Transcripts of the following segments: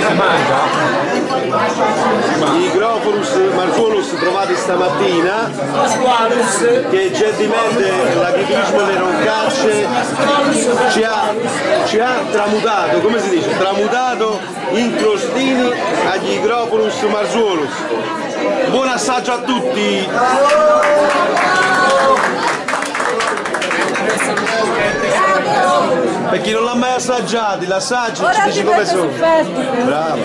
si mangia? I Groforus Marzuolus trovati stamattina che gentilmente l'agriturismo delle Roncacce ci ha, ci ha tramutato, come si dice? Tramutato in crostini agli Groforus Marzuolus. Buon assaggio a tutti! Chi non l'ha mai assaggiati, l'assaggi e ci Ora dici come sono. Bravo.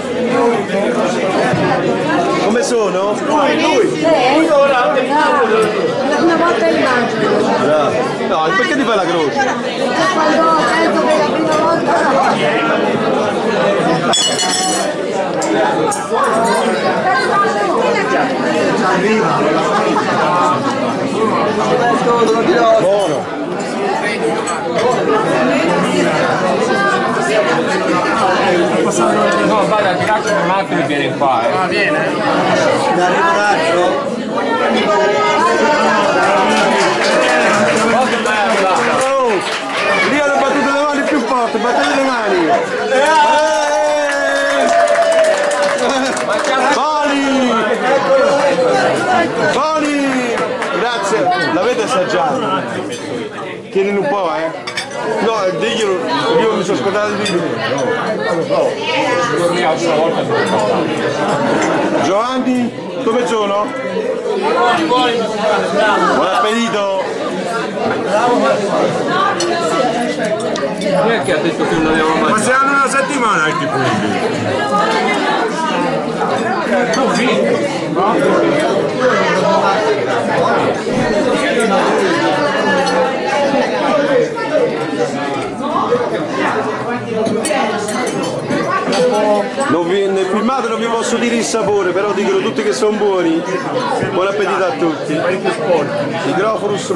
Come sono? Sì, la prima volta in mangio. Bravo. No, perché ti fai la croce? Quando penso che la prima volta Buono. No, vada, ti lascio un attimo e vieni qua. Eh. Oh, lì hanno battuto le mani più forte, battete le mani. Eh! Boni! Boni! Grazie, l'avete assaggiato? Tienili un po', eh? No, diglielo, io mi sono scordato di per Giovanni, come sono? Buon appetito! Chi è che ha detto che non abbiamo Ma mangiato? se hanno una settimana anche quelli. Vi, nel filmato non vi posso dire il sapore, però dicono tutti che sono buoni. Buon appetito a tutti. I Groforus